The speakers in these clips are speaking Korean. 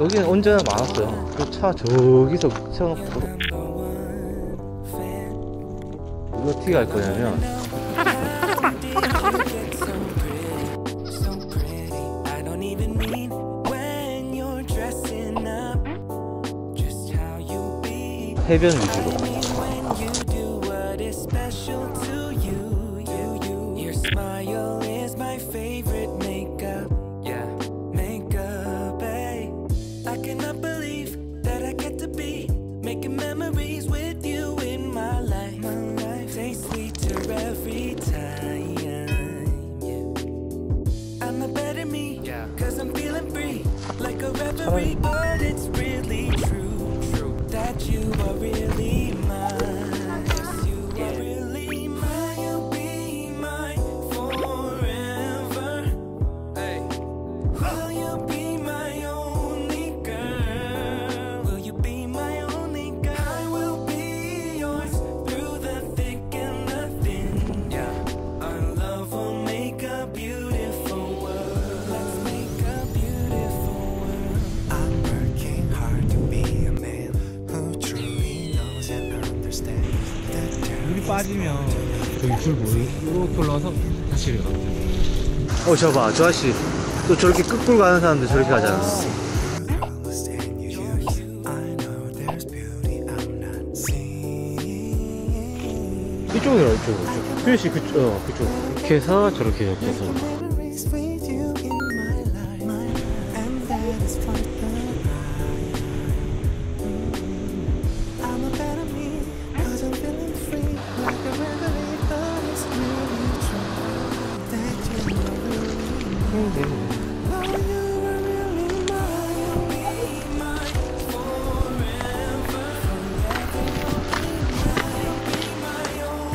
여기는 언제나 많았어요. 그 차 저기서 세워놓고 이거 어떻게 할 거냐면. 해변 위주로. Bye-bye. 빠지면 여기 줄 보이 이렇게 올라와서 다시 이렇게 가면 어, 저봐, 저 아저씨. 또 저렇게 끝불 가는 사람들 저렇게 가잖아. understand you. I know there's beauty I'm not seeing. 이쪽이라, 이쪽. 이쪽. 수현씨, 그쪽, 어, 그쪽. 이렇게 해서 저렇게 이렇게 해서. Mine.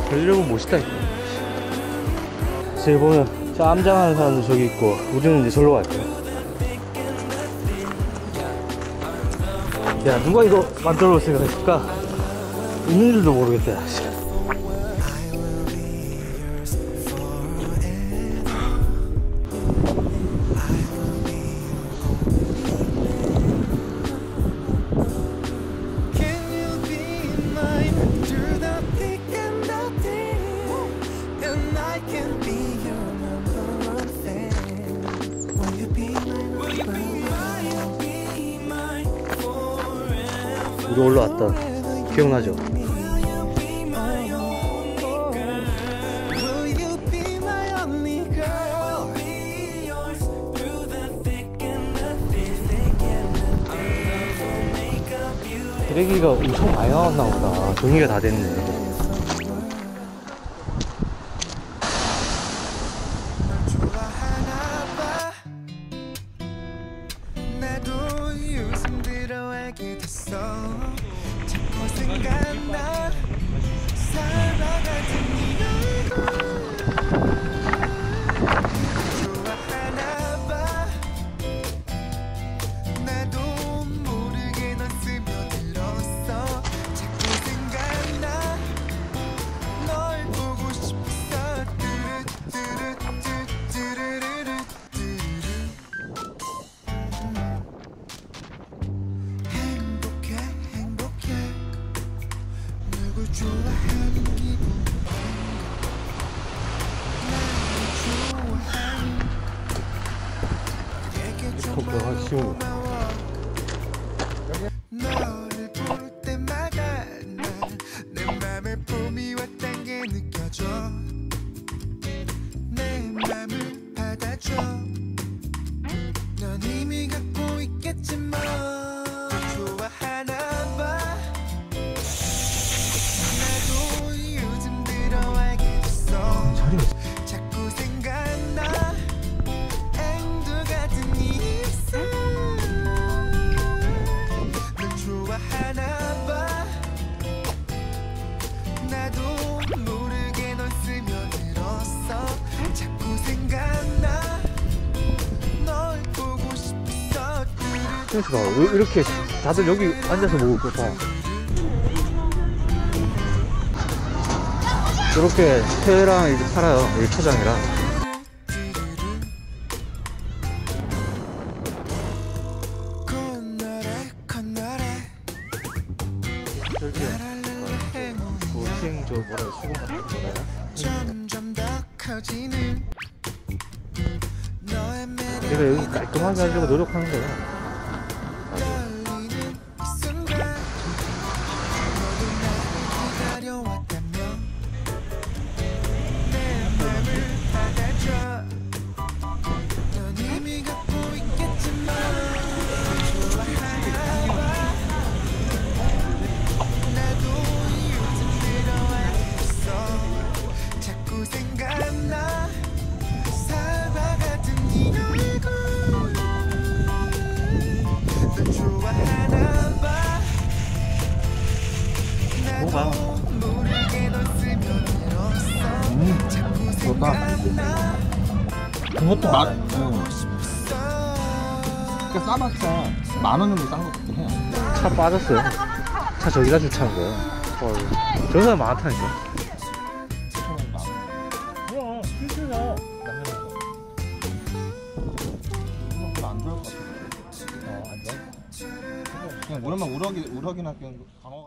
별이라고 멋있다. 저기 보면, 저 암장하는 사람도 저기 있고, 우리는 이제 절로 갈 거야. 야, 누가 이거 만들어 올 생각했을까? 있는 줄도 모르겠다. 우리 올라왔다. 기억나죠? 쓰레기가 엄청 많이 나왔나 보다. 정리가 다 됐네. 턱도 한 15. 그러니까 이렇게 다들 여기 앉아서 먹을 거다 이렇게 회랑 이렇게 팔아요. 이 초장이랑 저기 뭐 시행 저 뭐라 수건 같은 거나요? 내가 여기 깔끔하게 하려고 노력하는 거야. 그것도 맛. 응. 그러니까 싸봤자 만 원으로 싼 것 같긴 해요. 차 빠졌어요. 차 저기다 주차한 거예요. 어, 저 사람 많다니까. 그럼 필수야. 그냥 오랜만 우럭이 우럭이나 그냥 강화